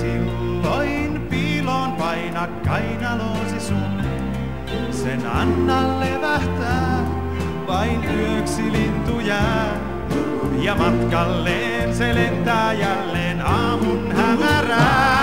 silloin piiloon paina kainaloosi sun. Sen anna levähtää, vain yöksi lintu jää. Ja matkalleen se lentää jälleen aamun hämärään.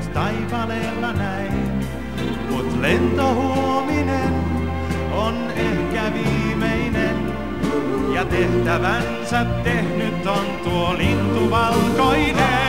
Tehnyt taipaleella näin. Mut lentohuominen on ehkä viimeinen, ja tehtävänsä tehnyt on tuo lintu valkoinen.